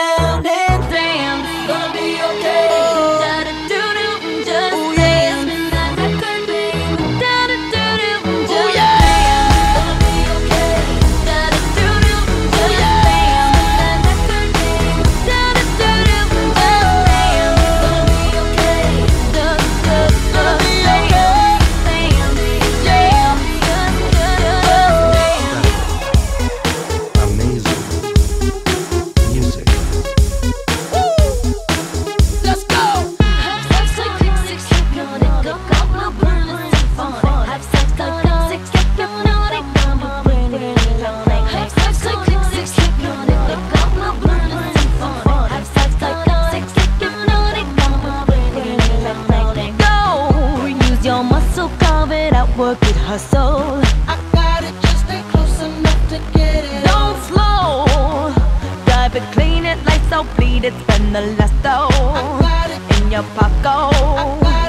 down and Damn, gonna be okay. Hustle. I got it, just stay close enough to get it. Don't slow, drive it, clean it, lights out, bleed it, spend the last dough in your pocket.